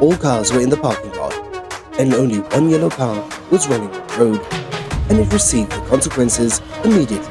All cars were in the parking lot, and only one yellow car was running on the road, and it received the consequences immediately.